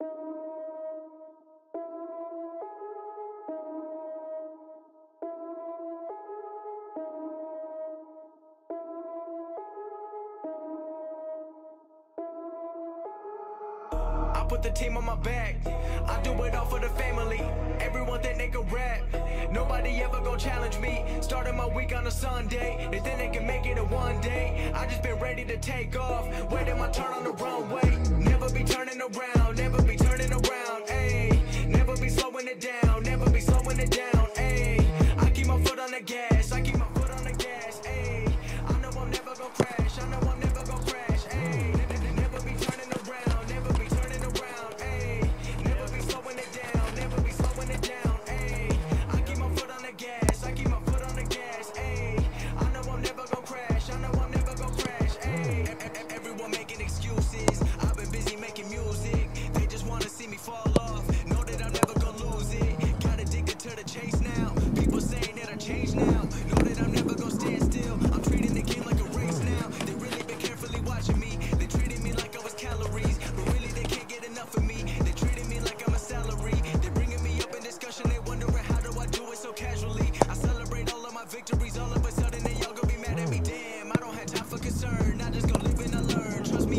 you I put the team on my back. I do it all for the family. Everyone think they can rap. Nobody ever gonna challenge me. Starting my week on a Sunday. They think they can make it in one day. I just been ready to take off. Waiting my turn on the runway. Never be turning around. Never be turning around. Ayy. Never be slowing it down. Never be slowing it down.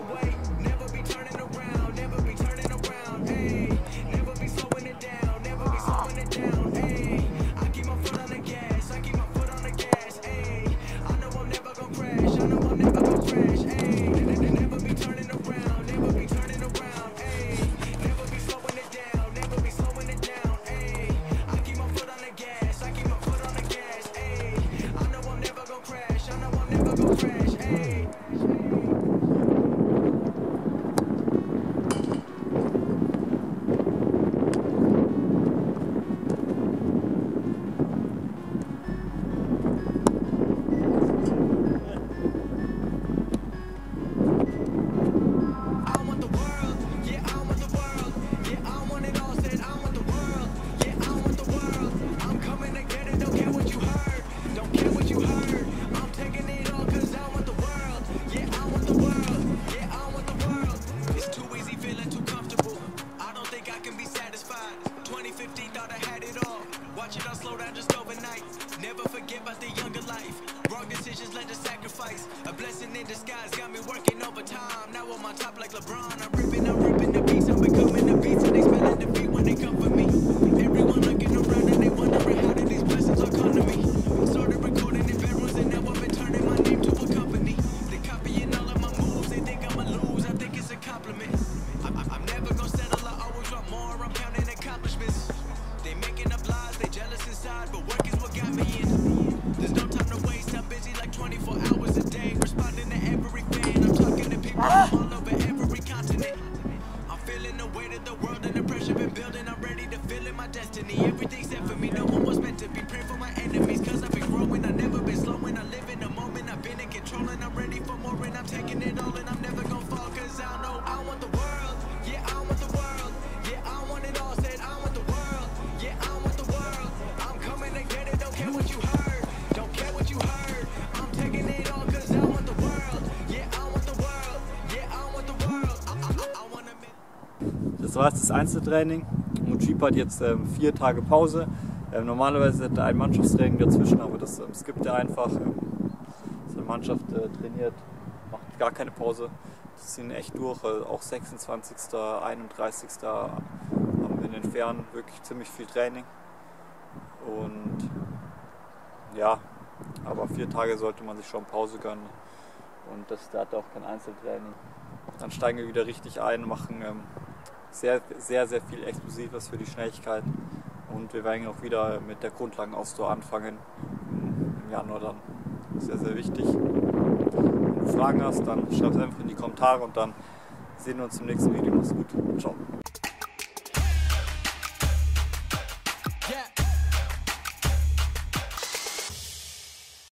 away. Watch it all slow down just overnight. Never forget about the younger life. Wrong decisions led to sacrifice. A blessing in disguise got me working overtime. Now on my top like LeBron, I'm ripping, I'm ripping the piece. Das war jetzt das Einzeltraining. Mujib hat jetzt ähm, vier Tage Pause. Ähm, normalerweise hätte ein Mannschaftstraining dazwischen, aber das ähm, skippt er einfach. Ähm, seine Mannschaft äh, trainiert, macht gar keine Pause. Das ziehen echt durch. Also auch 26., 31. haben wir in den Fernen wirklich ziemlich viel Training. Und ja, aber vier Tage sollte man sich schon Pause gönnen. Und das, der hat auch kein Einzeltraining. Dann steigen wir wieder richtig ein, machen ähm, sehr, sehr, sehr viel Explosives für die Schnelligkeit. Und wir werden auch wieder mit der Grundlagenausdauer anfangen im Januar dann. Sehr, sehr wichtig. Wenn du Fragen hast, dann schreib es einfach in die Kommentare und dann sehen wir uns im nächsten Video. Mach's gut. Ciao.